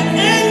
and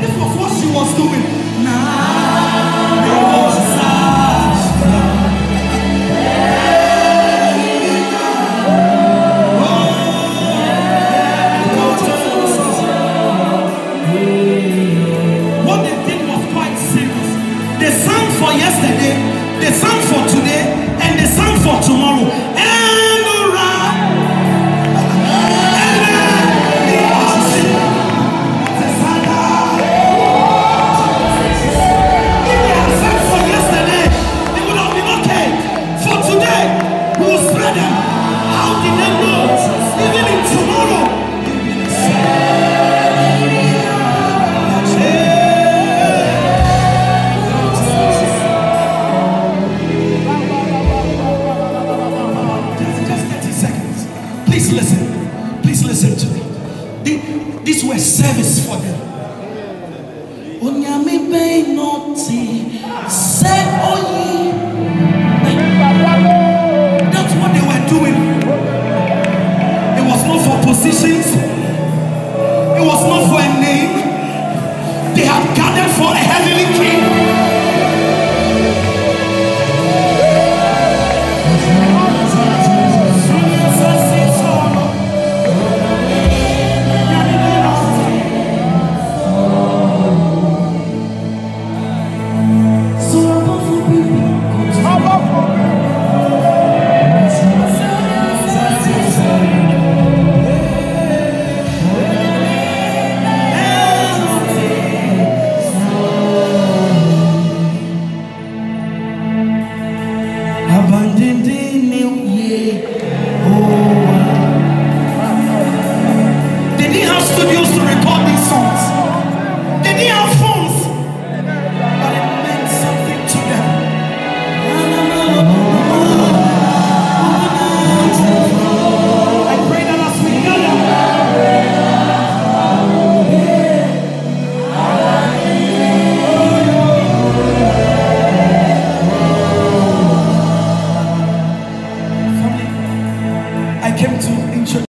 This was what she was doing. Please listen. Please listen to me. This was service for them. Onyami bẹ́ẹ̀ náà ti.